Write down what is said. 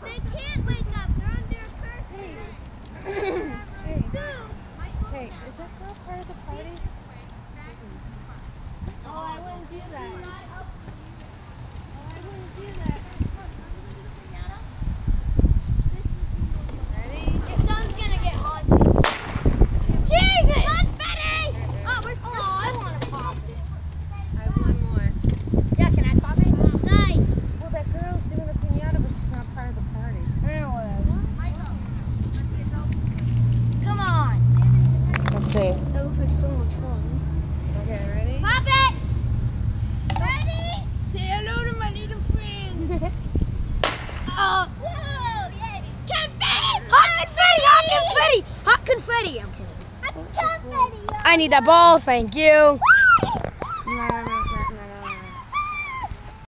Thank you. having so much fun. Okay, ready? Pop it! Ready? Say hello to my little friend. oh. Whoa. Confetti! Hot confetti! Hot confetti! I'm. Hot confetti! I need that ball, thank you.